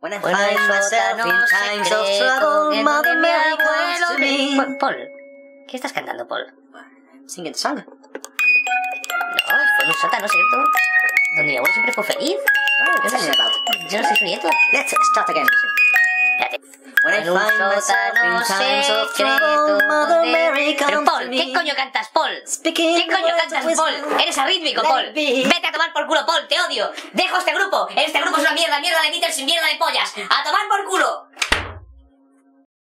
When I find myself in times of trouble, Mother Mary comes to me- me. Paul, ¿qué estás cantando, Paul? Singing the song. No, fue un sótano, ¿cierto? Donde mi abuelo siempre fue feliz. What is it about? Yo no soy su nieto. Let's start again. Espérate. When I find myself in times of trouble, Mother Mary comes to Paul, ¿qué coño cantas, Paul? ¿Qué coño cantas. Paul? Eres arrítmico, Paul. Vete a tomar por culo, Paul, te odio. Dejo este grupo. Este grupo es una mierda, mierda de Beatles y mierda de pollas. A tomar por.